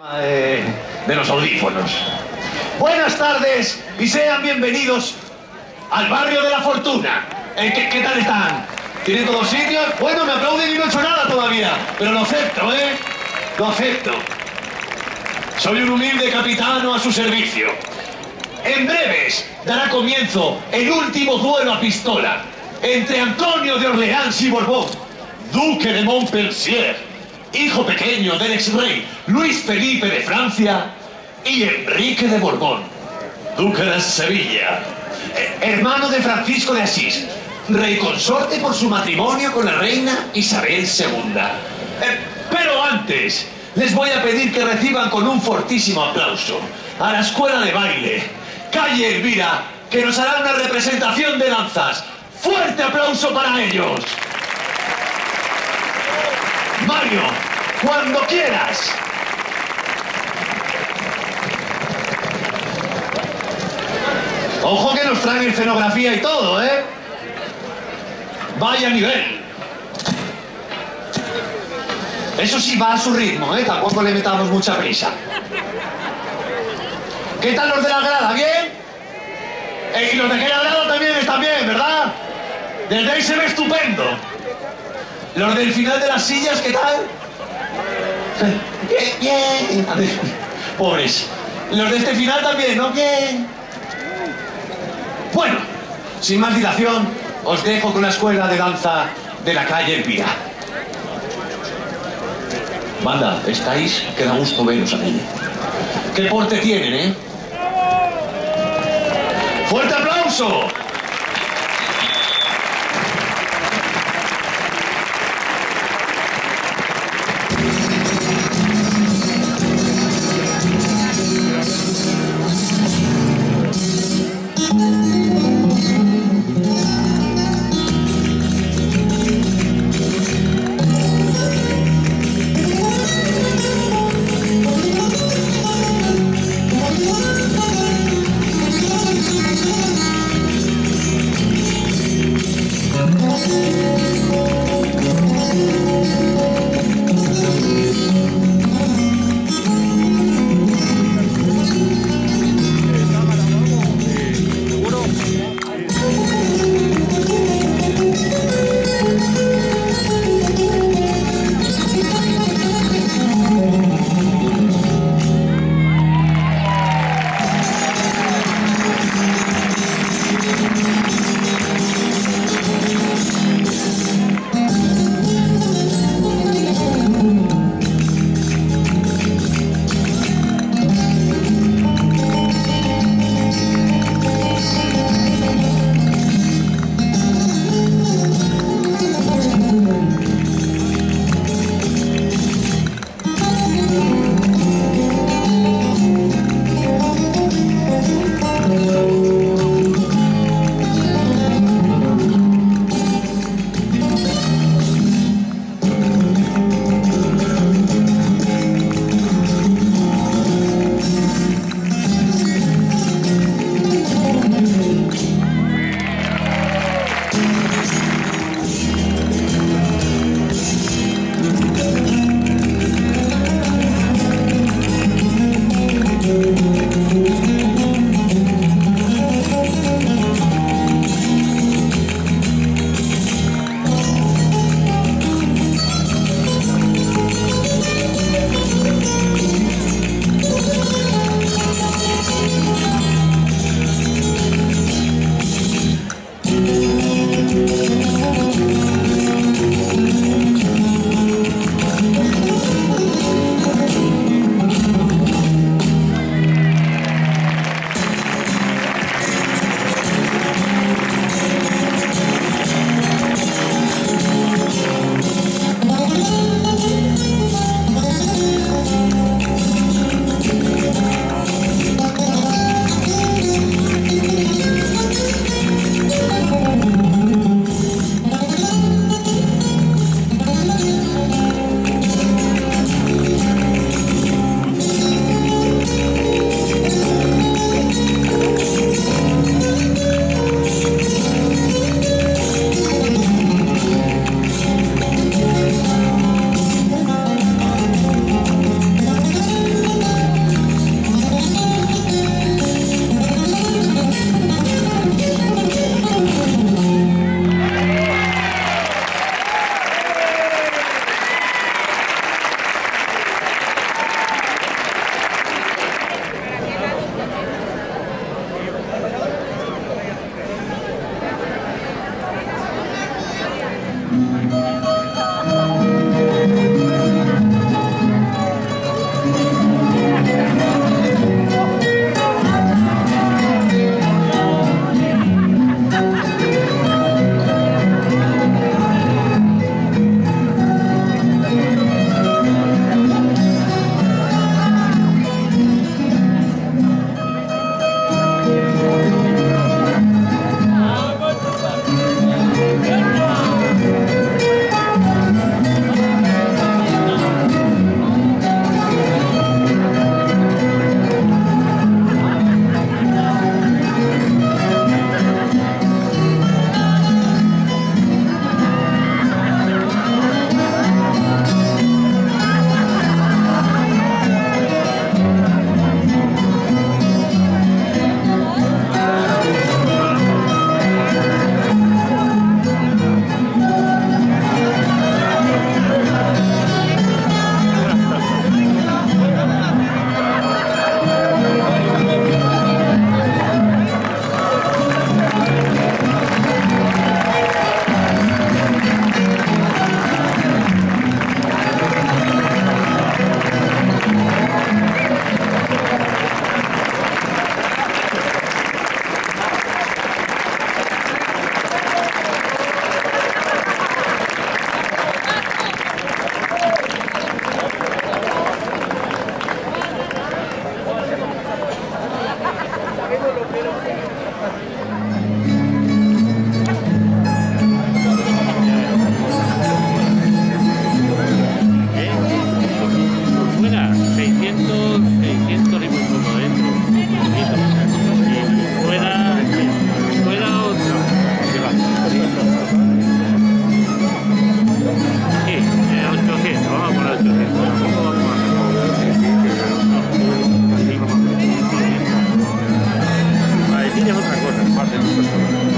De los audífonos. Buenas tardes y sean bienvenidos al barrio de la fortuna. Eh, ¿qué, qué tal están? ¿Tienen todos sitios? Bueno, me aplauden y no he hecho nada todavía, pero lo acepto, ¿eh? Lo acepto. Soy un humilde capitano a su servicio. En breves dará comienzo el último duelo a pistola entre Antonio de Orleans y Borbón, duque de Montpensier, hijo pequeño del ex rey Luis Felipe de Francia y Enrique de Borbón, duque de Sevilla, eh, hermano de Francisco de Asís, rey consorte por su matrimonio con la reina Isabel II. Eh, pero antes, les voy a pedir que reciban con un fortísimo aplauso a la escuela de baile, calle Elvira, que nos hará una representación de danzas. ¡Fuerte aplauso para ellos! Cuando quieras. Ojo que nos traen escenografía y todo, ¿eh? Vaya nivel. Eso sí va a su ritmo, ¿eh? Tampoco le metamos mucha prisa. ¿Qué tal los de la grada? ¿Bien? Eh, y los de aquella grada también están bien, ¿verdad? Desde ahí se ve estupendo. Los del final de las sillas, ¿qué tal? Bien, bien. Pobres. Los de este final también, ¿no? Bien. Bueno, sin más dilación, os dejo con la escuela de danza de la calle Elvira. Banda, estáis que da gusto veros aquí. ¿Qué porte tienen, eh? ¡Fuerte aplauso! nie można go tak